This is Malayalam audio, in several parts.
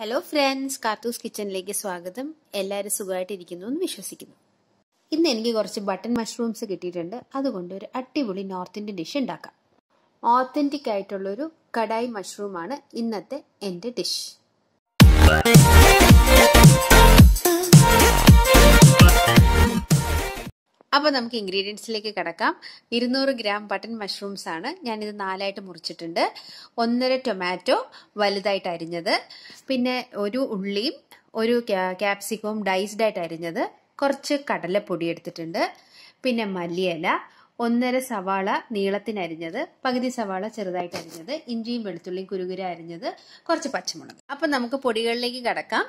ഹലോ ഫ്രണ്ട്സ് കാർട്ടൂസ് കിച്ചണിലേക്ക് സ്വാഗതം. എല്ലാവരും സുഖമായിട്ടിരിക്കുന്നു എന്ന് വിശ്വസിക്കുന്നു. ഇന്ന് എനിക്ക് കുറച്ച് ബട്ടൺ മഷ്റൂംസ് കിട്ടിയിട്ടുണ്ട്. അതുകൊണ്ട് ഒരു അടിപൊളി നോർത്ത് ഇന്ത്യൻ ഡിഷ് ഉണ്ടാക്കാം. ഓത്തന്റിക് ആയിട്ടുള്ളൊരു കടായി മഷ്റൂമാണ് ഇന്നത്തെ എന്റെ ഡിഷ് അപ്പോൾ നമുക്ക് ഇൻഗ്രീഡിയൻസിലേക്ക് കിടക്കാം. ഇരുന്നൂറ് ഗ്രാം ബട്ടൺ മഷ്റൂംസ് ആണ്. ഞാനിത് നാലായിട്ട് മുറിച്ചിട്ടുണ്ട്. ഒന്നര ടൊമാറ്റോ വലുതായിട്ട് അരിഞ്ഞത്. പിന്നെ ഒരു ഉള്ളിയും ഒരു ക്യാപ്സിക്കവും ഡൈസ്ഡ് ആയിട്ട് അരിഞ്ഞത്. കുറച്ച് കടലപ്പൊടി എടുത്തിട്ടുണ്ട്. പിന്നെ മല്ലിയില ഒന്നര സവാള നീളത്തിനരിഞ്ഞത് പകുതി സവാള ചെറുതായിട്ട് അരിഞ്ഞത്. ഇഞ്ചിയും വെളുത്തുള്ളിയും കുരുകുര അരിഞ്ഞത്. കുറച്ച് പച്ചമുളക്. അപ്പം നമുക്ക് പൊടികളിലേക്ക് കടക്കാം.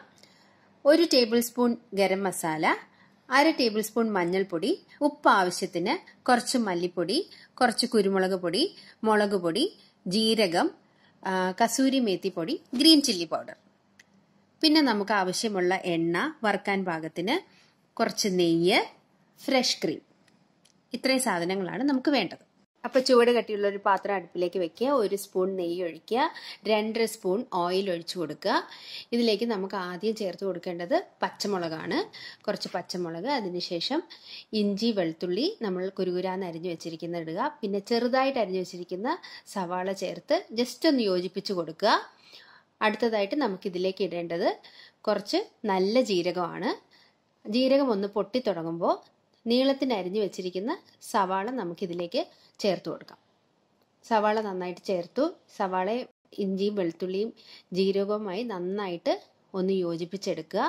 ഒരു ടേബിൾ സ്പൂൺ ഗരം മസാല അര ടേബിൾ സ്പൂൺ മഞ്ഞൾപ്പൊടി ഉപ്പ് ആവശ്യത്തിന് കുറച്ച് മല്ലിപ്പൊടി കുറച്ച് കുരുമുളക് പൊടി മുളക് പൊടി ജീരകം കസൂരി മേത്തിപ്പൊടി ഗ്രീൻ ചില്ലി പൗഡർ. പിന്നെ നമുക്ക് ആവശ്യമുള്ള എണ്ണ വറുക്കാൻ പാകത്തിന് കുറച്ച് നെയ്യ് ഫ്രഷ് ക്രീം. ഇത്രയും സാധനങ്ങളാണ് നമുക്ക് വേണ്ടത്. അപ്പോൾ ചുവട് കട്ടിയുള്ള ഒരു പാത്രം അടുപ്പിലേക്ക് വെക്കുക. ഒരു സ്പൂൺ നെയ്യ് ഒഴിക്കുക. രണ്ടര സ്പൂൺ ഓയിൽ ഒഴിച്ചു കൊടുക്കുക. ഇതിലേക്ക് നമുക്ക് ആദ്യം ചേർത്ത് കൊടുക്കേണ്ടത് പച്ചമുളകാണ്. കുറച്ച് പച്ചമുളക് അതിനുശേഷം ഇഞ്ചി വെളുത്തുള്ളി നമ്മൾ കുരുകുരാന്ന് അരിഞ്ഞു വെച്ചിരിക്കുന്ന ഇടുക. പിന്നെ ചെറുതായിട്ട് അരിഞ്ഞു വെച്ചിരിക്കുന്ന സവാള ചേർത്ത് ജസ്റ്റ് ഒന്ന് യോജിപ്പിച്ച് കൊടുക്കുക. അടുത്തതായിട്ട് നമുക്ക് ഇതിലേക്ക് ഇടേണ്ടത് കുറച്ച് നല്ല ജീരകമാണ്. ജീരകം ഒന്ന് പൊട്ടി തുടങ്ങുമ്പോൾ നീളത്തിന് അരിഞ്ഞു വെച്ചിരിക്കുന്ന സവാള നമുക്കിതിലേക്ക് ചേർത്ത് കൊടുക്കാം. സവാള നന്നായിട്ട് ചേർത്തു. സവാളയെ ഇഞ്ചിയും വെളുത്തുള്ളിയും ജീരകവുമായി നന്നായിട്ട് ഒന്ന് യോജിപ്പിച്ചെടുക്കുക.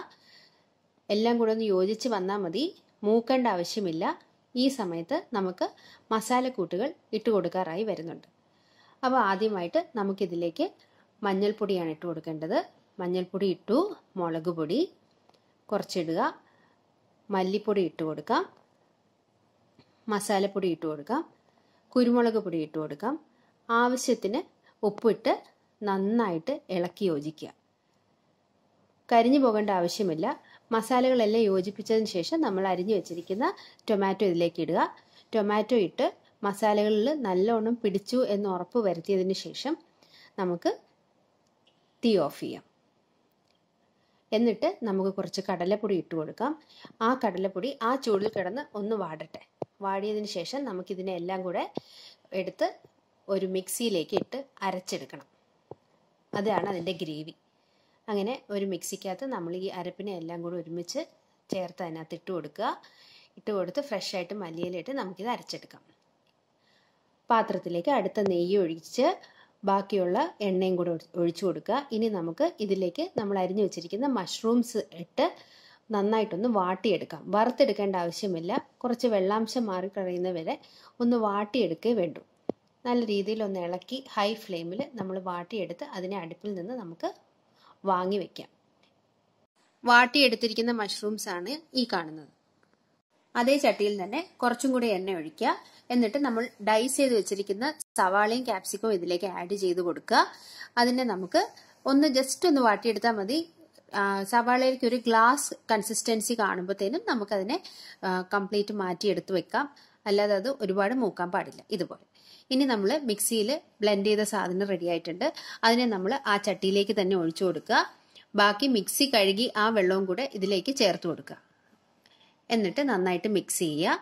എല്ലാം കൂടെ ഒന്ന് യോജിച്ച് വന്നാൽ മതി. മൂക്കേണ്ട ആവശ്യമില്ല. ഈ സമയത്ത് നമുക്ക് മസാലക്കൂട്ടുകൾ ഇട്ട് കൊടുക്കാറായി വരുന്നുണ്ട്. അപ്പോൾ ആദ്യമായിട്ട് നമുക്കിതിലേക്ക് മഞ്ഞൾപ്പൊടിയാണ് ഇട്ട് കൊടുക്കേണ്ടത്. മഞ്ഞൾപ്പൊടി ഇട്ടു. മുളക് പൊടി കുറച്ചിടുക. മല്ലിപ്പൊടി ഇട്ട് കൊടുക്കാം. മസാലപ്പൊടി ഇട്ട് കൊടുക്കാം. കുരുമുളക് പൊടി ഇട്ട് കൊടുക്കാം. ആവശ്യത്തിന് ഉപ്പിട്ട് നന്നായിട്ട് ഇളക്കി യോജിക്കുക. കരിഞ്ഞു പോകേണ്ട ആവശ്യമില്ല. മസാലകളെല്ലാം യോജിപ്പിച്ചതിന് ശേഷം നമ്മൾ അരിഞ്ഞു വെച്ചിരിക്കുന്ന ടൊമാറ്റോ ഇതിലേക്ക് ഇടുക. ടൊമാറ്റോ ഇട്ട് മസാലകളിൽ നല്ലോണം പിടിച്ചു എന്ന് ഉറപ്പ് വരുത്തിയതിന് ശേഷം നമുക്ക് തീ ഓഫ് ചെയ്യാം. എന്നിട്ട് നമുക്ക് കുറച്ച് കടലപ്പൊടി ഇട്ട് കൊടുക്കാം. ആ കടലപ്പൊടി ആ ചൂടിൽ കിടന്ന് ഒന്ന് വാടട്ടെ. വാടിയതിന് ശേഷം നമുക്കിതിനെ എല്ലാം കൂടെ എടുത്ത് ഒരു മിക്സിയിലേക്ക് ഇട്ട് അരച്ചെടുക്കണം. അതാണ് അതിന്റെ ഗ്രേവി. അങ്ങനെ ഒരു മിക്സിക്കകത്ത് നമ്മൾ ഈ അരപ്പിനെ എല്ലാം കൂടെ ഒരുമിച്ച് ചേർത്ത് അതിനകത്ത് ഇട്ട് കൊടുക്കുക. ഇട്ട് കൊടുത്ത് ഫ്രഷായിട്ട് മല്ലിയിലിട്ട് നമുക്കിത് അരച്ചെടുക്കാം. പാത്രത്തിലേക്ക് അടുത്ത നെയ്യ് ഒഴിച്ച് ബാക്കിയുള്ള എണ്ണയും കൂടെ ഒഴിച്ചു കൊടുക്കുക. ഇനി നമുക്ക് ഇതിലേക്ക് നമ്മൾ അരിഞ്ഞു വെച്ചിരിക്കുന്ന മഷ്റൂംസ് ഇട്ട് നന്നായിട്ടൊന്ന് വാട്ടിയെടുക്കാം. വറുത്തെടുക്കേണ്ട ആവശ്യമില്ല. കുറച്ച് വെള്ളാംശം മാറിക്കഴിയുന്ന വരെ ഒന്ന് വാട്ടിയെടുക്കേ വേണ്ടൂ. നല്ല രീതിയിൽ ഒന്ന് ഇളക്കി ഹൈ ഫ്ലെയിമിൽ നമ്മൾ വാട്ടിയെടുത്ത് അതിനെ അടുപ്പിൽ നിന്ന് നമുക്ക് വാങ്ങി വെക്കാം. വാട്ടിയെടുത്തിരിക്കുന്ന മഷ്റൂംസ് ആണ് ഈ കാണുന്നത്. അതേ ചട്ടിയിൽ തന്നെ കുറച്ചും കൂടി എണ്ണ ഒഴിക്കുക. എന്നിട്ട് നമ്മൾ ഡൈസ് ചെയ്ത് വെച്ചിരിക്കുന്ന സവാളയും ക്യാപ്സിക്കവും ഇതിലേക്ക് ആഡ് ചെയ്ത് കൊടുക്കുക. അതിനെ നമുക്ക് ഒന്ന് ജസ്റ്റ് ഒന്ന് വാട്ടിയെടുത്താൽ മതി. സവാളയിലേക്ക് ഒരു ഗ്ലാസ് കൺസിസ്റ്റൻസി കാണുമ്പോഴത്തേനും നമുക്കതിനെ കംപ്ലീറ്റ് മാറ്റി മാറ്റിയെടുത്ത് വെക്കാം. അല്ലാതെ അത് ഒരുപാട് മൂക്കാൻ പാടില്ല. ഇതുപോലെ. ഇനി നമ്മൾ മിക്സിയിൽ ബ്ലെൻഡ് ചെയ്ത സാധനം റെഡി ആയിട്ടുണ്ട്. അതിനെ നമ്മൾ ആ ചട്ടിയിലേക്ക് തന്നെ ഒഴിച്ചു കൊടുക്കുക. ബാക്കി മിക്സി കഴുകി ആ വെള്ളവും കൂടെ ഇതിലേക്ക് ചേർത്ത് കൊടുക്കുക. എന്നിട്ട് നന്നായിട്ട് മിക്സ് ചെയ്യുക.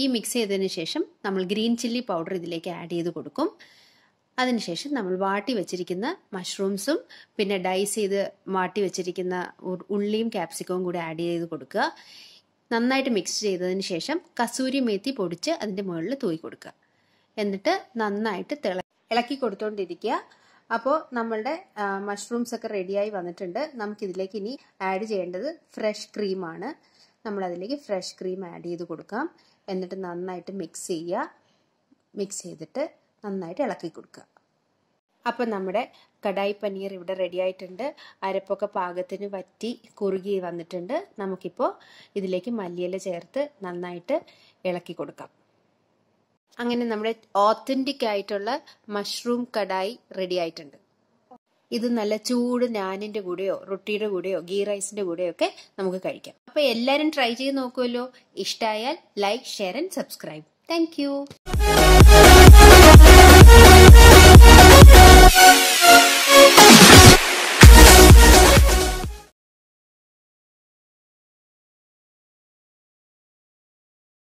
ഈ മിക്സ് ചെയ്തതിന് ശേഷം നമ്മൾ ഗ്രീൻ ചില്ലി പൗഡർ ഇതിലേക്ക് ആഡ് ചെയ്ത് കൊടുക്കും. അതിനുശേഷം നമ്മൾ വാട്ടി വെച്ചിരിക്കുന്ന മഷ്റൂംസും പിന്നെ ഡൈസ് ചെയ്ത് വാട്ടി വെച്ചിരിക്കുന്ന ഉള്ളിയും ക്യാപ്സിക്കവും കൂടി ആഡ് ചെയ്ത് കൊടുക്കുക. നന്നായിട്ട് മിക്സ് ചെയ്തതിന് ശേഷം കസൂരി മേത്തി പൊടിച്ച് അതിന്റെ മുകളിൽ തൂയി കൊടുക്കുക. എന്നിട്ട് നന്നായിട്ട് തിള ഇളക്കി കൊടുത്തോണ്ടിരിക്കുക. അപ്പോൾ നമ്മളുടെ മഷ്റൂംസ് ഒക്കെ റെഡിയായി വന്നിട്ടുണ്ട്. നമുക്കിതിലേക്ക് ഇനി ആഡ് ചെയ്യേണ്ടത് ഫ്രഷ് ക്രീമാണ് നമ്മൾ അതിലേക്ക് ഫ്രഷ് ക്രീം ആഡ് ചെയ്ത് കൊടുക്കാം. എന്നിട്ട് നന്നായിട്ട് മിക്സ് ചെയ്യുക. മിക്സ് ചെയ്തിട്ട് നന്നായിട്ട് ഇളക്കി കൊടുക്കുക. അപ്പം നമ്മുടെ കടായി പനീർ ഇവിടെ റെഡി ആയിട്ടുണ്ട്. അരപ്പൊക്കെ പാകത്തിന് വറ്റി കുറുകി വന്നിട്ടുണ്ട്. നമുക്കിപ്പോൾ ഇതിലേക്ക് മല്ലിയില ചേർത്ത് നന്നായിട്ട് ഇളക്കി കൊടുക്കാം. അങ്ങനെ നമ്മുടെ ഓത്തന്റിക് ആയിട്ടുള്ള മഷ്റൂം കടായി റെഡി ആയിട്ടുണ്ട്. ഇത് നല്ല ചൂട് നാനിന്റെ കൂടെയോ റൊട്ടിയുടെ കൂടെയോ ഗീ റൈസിന്റെ കൂടെയോ ഒക്കെ നമുക്ക് കഴിക്കാം. അപ്പൊ എല്ലാരും ട്രൈ ചെയ്ത് നോക്കുമല്ലോ ഇഷ്ടമായാൽ like share and subscribe thank